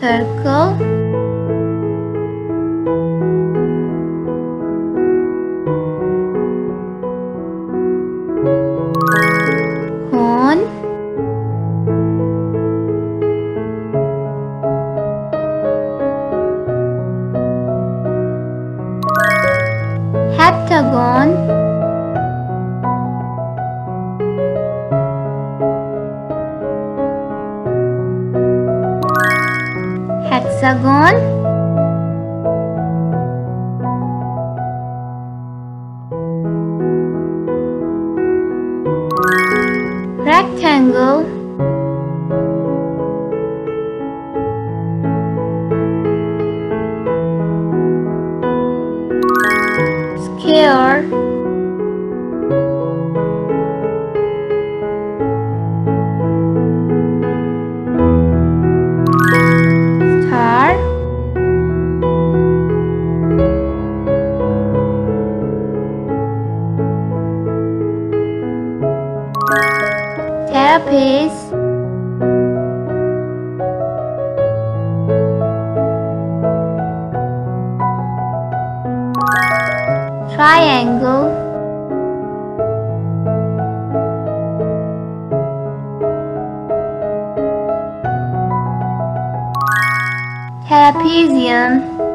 circle. Cone heptagon. Hexagon. Rectangle. Square Trapeze Triangle. Trapezium